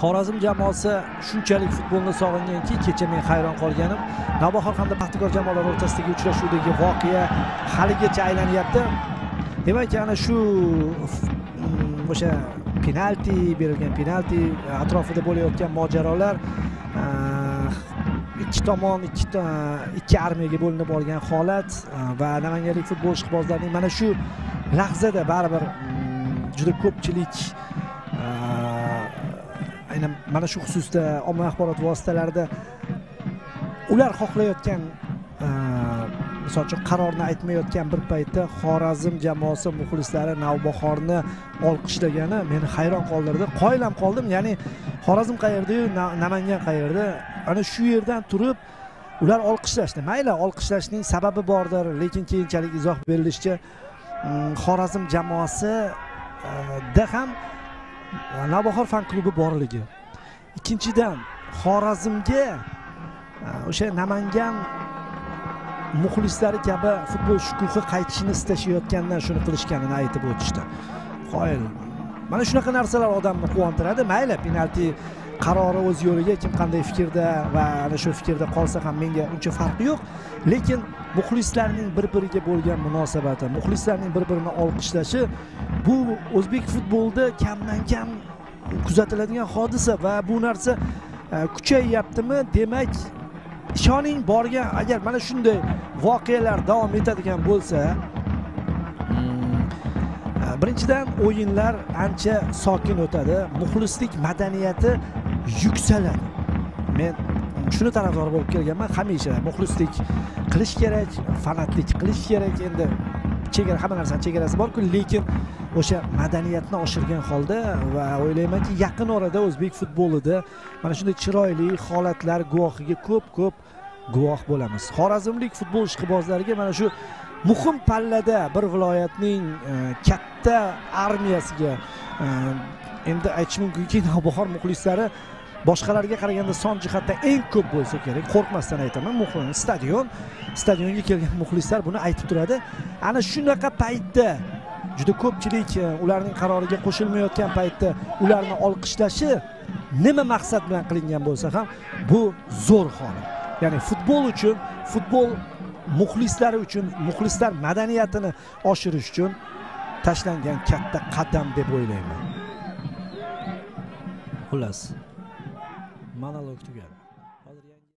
xorazm jamoasi shunchalik futbolni sog'inganki kecha men hayron qolganim navbahor hamda paxtakor jamoalari o'rtasidagi uchrashuvdagi voqea haligacha aylanyapti demak ana shu mm, o'sha penalti berilgan penalti e, atrofida bo'layotgan mojarolar e, ikki tomon ikki e, ikki armiyaga bo'linib olgan holat va namanganlik futbol ishqibozlarining mana shu lahzada baribir mm, juda ko'pchilik aynan mana shu xususda ommaviy axborot vositalarida ular xohlayotgan e, misol uchun qarorni aytmayotgan bir paytda xorazm jamoasi muxlislari navbahorni olqishlagani meni hayron qoldirdi. Qoyil ham qoldim ya'ni xorazm qayerdayu namangan qayerda? Ana shu yerdan turib ular olqishlashdi. Mayli olqishlashning sababi bordir lekin keyinchalik izoh berilishicha mm, xorazm jamoasida e, ham navbahor fan klubi borligi. Ikkinchidan xorazmga e, o'sha namangan muxlislari kabi futbol shukuhi qaytishini istashayotgandan shuni qilishganini aytib o'tishdi. Qoyil. Mana shunaqa narsalar odamni quvontiradi. Mayli penalti qarori o'z yo'liga kim qanday fikrda va ana shu fikrda qolsa ham menga uncha farqi yo'q. Lekin muxlislarning bir biriga bo'lgan munosabati muxlislarning bir birini olqishlashi bu o'zbek futbolida kamdan kam kuzatiladigan hodisa va bu narsa e, kuchayyaptimi demak ishoning borgan. Agar mana shunday voqealar davom etadigan bo'lsa birinchidan o'yinlar ancha sokin o'tadi. Muxlislik madaniyati yuksaladi. Men shuni tarafdori bo'lib kelganman. Hamisha muxlislik qilish kerak fanatlik qilish kerak. Endi chegara hamma narsani chegarasi borku lekin o'sha madaniyatni oshirgan holda va o'ylaymanki yaqin orada o'zbek futbolida mana shunday chiroyli holatlar guvohiga ko'p ko'p guvoh bo'lamiz. Xorazmlik futbol ishqibozlariga mana shu muhim pallada bir viloyatning e, katta armiyasiga e, endi aytish mumkinki navbahor muxlislari boshqalarga qaraganda son jihatdan eng ko'p bo'lsa kerak. Qo'rqmasdan aytaman stadion stadionga kelgan muxlislar buni aytib turadi. Ana shunaqa paytda juda ko'pchilik e, ularning qaroriga qo'shilmayotgan paytda ularni olqishlashi nima maqsad bilan qilingan bo'lsa ham bu zo'r holat. Ya'ni futbol uchun futbol muxlislari uchun muxlislar madaniyatini oshirish uchun tashlangan katta qadam deb o'ylayman. Xullas monolog tugadi.